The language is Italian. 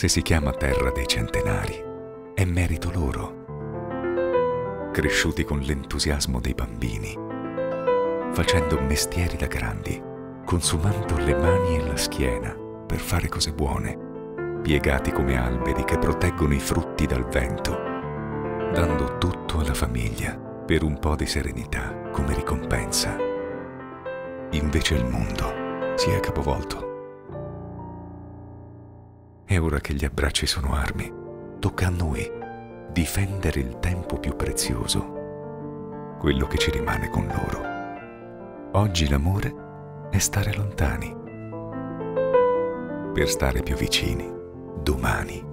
Se si chiama terra dei centenari, è merito loro. Cresciuti con l'entusiasmo dei bambini, facendo mestieri da grandi, consumando le mani e la schiena per fare cose buone, piegati come alberi che proteggono i frutti dal vento, dando tutto alla famiglia per un po' di serenità come ricompensa. Invece il mondo si è capovolto. E ora che gli abbracci sono armi, tocca a noi difendere il tempo più prezioso, quello che ci rimane con loro. Oggi l'amore è stare lontani, per stare più vicini domani.